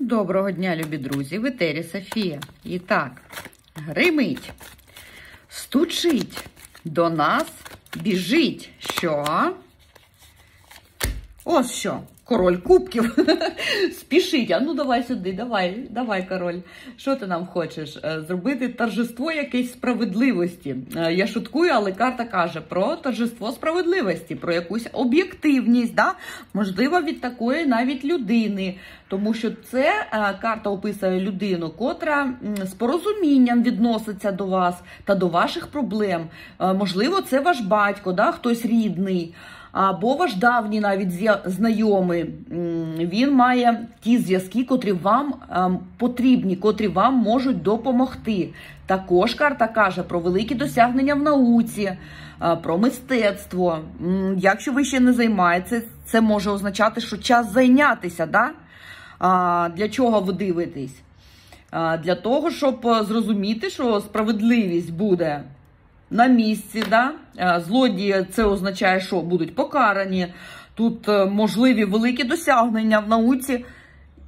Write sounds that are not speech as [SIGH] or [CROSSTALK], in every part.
Доброго дня, любі друзі! В етері Софія. І так, гримить, стучить, до нас біжить. Що? Ось що. Король кубків. [LAUGHS] Спішить. А ну давай сюди, давай, давай, король. Що ти нам хочеш? Е, Зробити торжество якоїсь справедливості. Е, Я шуткую, але карта каже про торжество справедливості, про якусь об'єктивність, да? можливо, від такої навіть людини. Тому що це е, карта описує людину, котра з порозумінням відноситься до вас та до ваших проблем. Можливо, це ваш батько, да? хтось рідний. Або ваш давній навіть знайомий, він має ті зв'язки, котрі вам ем, потрібні, котрі вам можуть допомогти. Також карта каже про великі досягнення в науці, е, про мистецтво. Якщо ви ще не займаєтеся, це може означати, що час зайнятися. Да? Для чого ви дивитесь? Для того, щоб е, зрозуміти, що справедливість буде на місці. Да? Е, Злодії це означає, що будуть покарані. Тут е, можливі великі досягнення в науці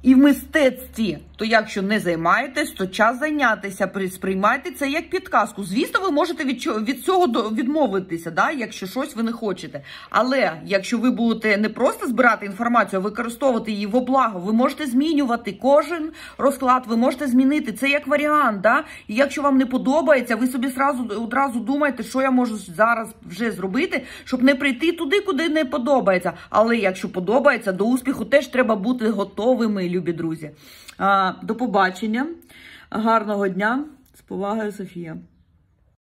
і в мистецтві. То якщо не займаєтесь, то час зайнятися. При- Сприймайте це як підказку. Звісно, ви можете від, від цього відмовитися, да? якщо щось ви не хочете. Але якщо ви будете не просто збирати інформацію, а використовувати її во благо, ви можете змінювати кожен розклад, ви можете змінити це як варіант. Да? І якщо вам не подобається, ви собі сразу одразу думаєте, що я можу зараз вже зробити, щоб не прийти туди, куди не подобається. Але якщо подобається, до успіху теж треба бути готовими, любі друзі. До побачення, гарного дня. З повагою, Софія.